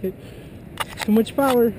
Too much power.